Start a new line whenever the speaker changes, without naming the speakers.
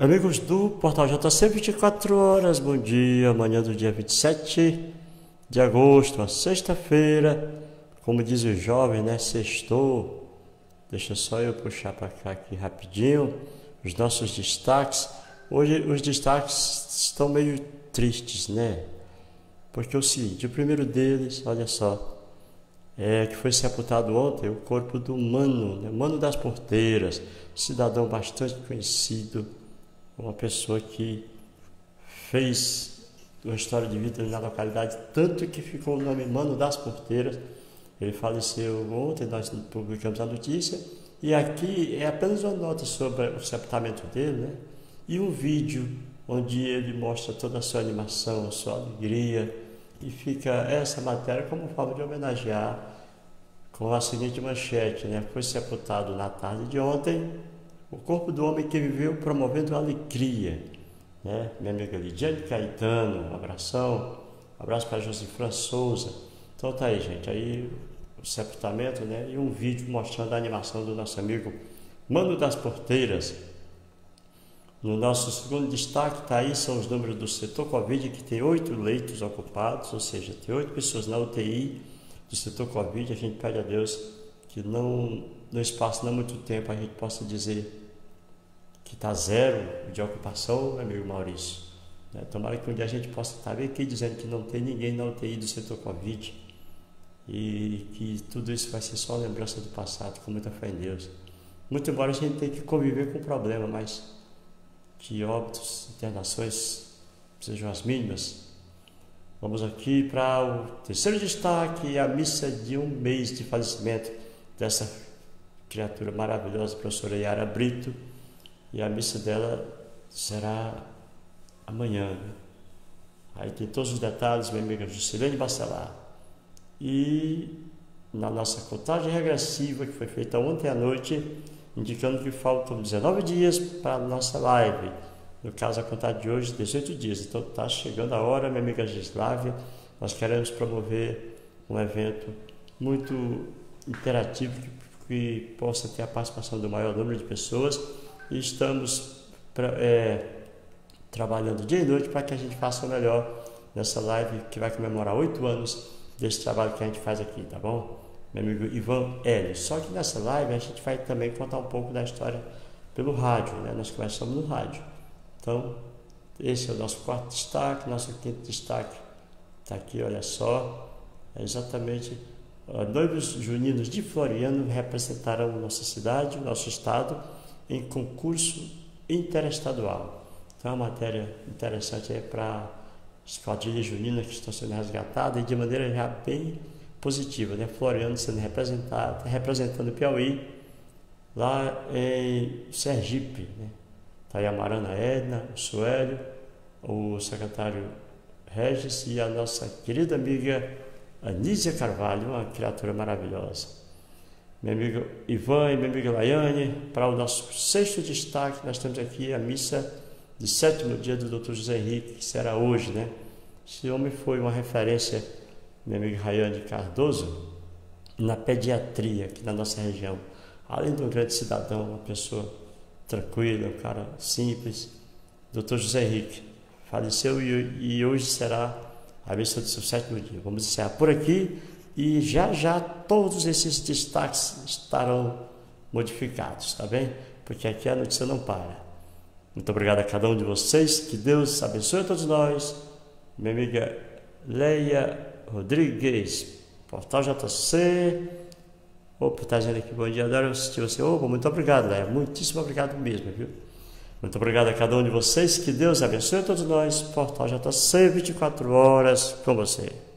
Amigos do Portal JC 24 horas, bom dia, amanhã do dia 27 de agosto, uma sexta-feira, como diz o jovem, né, sextou. Deixa só eu puxar para cá aqui rapidinho os nossos destaques. Hoje os destaques estão meio tristes, né? Porque o seguinte, o primeiro deles, olha só, é que foi sepultado ontem o corpo do Mano, né? Mano das Porteiras, cidadão bastante conhecido, uma pessoa que fez uma história de vida na localidade, tanto que ficou o nome Mano das Porteiras. Ele faleceu ontem, nós publicamos a notícia, e aqui é apenas uma nota sobre o sepultamento dele, né? E um vídeo onde ele mostra toda a sua animação, a sua alegria, e fica essa matéria como forma de homenagear com a seguinte manchete, né? Foi sepultado na tarde de ontem o corpo do homem que viveu promovendo alegria, né? Minha amiga Lidiane Caetano, um abração, um abraço para Josifran Souza. Então tá aí, gente, aí o sepultamento, né? E um vídeo mostrando a animação do nosso amigo Mano das Porteiras. No nosso segundo destaque, tá aí, são os números do setor Covid, que tem oito leitos ocupados, ou seja, tem oito pessoas na UTI do setor Covid, a gente pede a Deus que não, no espaço não muito tempo a gente possa dizer que está zero de ocupação, meu amigo Maurício. Né? Tomara que um dia a gente possa estar aqui dizendo que não tem ninguém na UTI do setor Covid e que tudo isso vai ser só lembrança do passado, com muita fé em Deus. Muito embora a gente tenha que conviver com o problema, mas que óbitos, internações sejam as mínimas, Vamos aqui para o terceiro destaque, a missa de um mês de falecimento dessa criatura maravilhosa, professora Yara Brito. E a missa dela será amanhã. Né? Aí tem todos os detalhes, minha amiga Juscelene Bacelar. E na nossa contagem regressiva, que foi feita ontem à noite, indicando que faltam 19 dias para a nossa live. No caso, a contagem de hoje, 18 dias. Então, está chegando a hora, minha amiga Gislávia. Nós queremos promover um evento muito interativo que, que possa ter a participação do maior número de pessoas. E estamos pra, é, trabalhando dia e noite para que a gente faça o melhor nessa live que vai comemorar oito anos desse trabalho que a gente faz aqui, tá bom? Meu amigo Ivan L. Só que nessa live a gente vai também contar um pouco da história pelo rádio, né? Nós começamos no rádio. Então, esse é o nosso quarto destaque. Nosso quinto destaque está aqui, olha só. É exatamente noivos juninos de Floriano representaram nossa cidade, nosso estado, em concurso interestadual. Então, é uma matéria interessante para as quadrilhas juninas que estão sendo resgatadas e de maneira já bem positiva, né? Floriano sendo representado, representando o Piauí lá em Sergipe, né? Está aí a Marana Edna, o Suélio, o secretário Regis e a nossa querida amiga Anísia Carvalho, uma criatura maravilhosa. Meu amigo Ivan e minha amiga Laiane, para o nosso sexto destaque, nós temos aqui a missa de sétimo dia do Dr. José Henrique, que será hoje, né? Esse homem foi uma referência, meu amigo Rayane Cardoso, na pediatria aqui na nossa região. Além de um grande cidadão, uma pessoa tranquilo, um cara simples. Dr. José Henrique faleceu e, e hoje será a missa do seu sétimo dia. Vamos encerrar por aqui e já já todos esses destaques estarão modificados, tá bem? Porque aqui a notícia não para. Muito obrigado a cada um de vocês, que Deus abençoe a todos nós. Minha amiga Leia Rodrigues, Portal JC. Opa, tá dizendo aqui, bom dia, adoro assistir você. Opa, muito obrigado, Léa, muitíssimo obrigado mesmo, viu? Muito obrigado a cada um de vocês, que Deus abençoe a todos nós. Portal JC, 24 horas com você.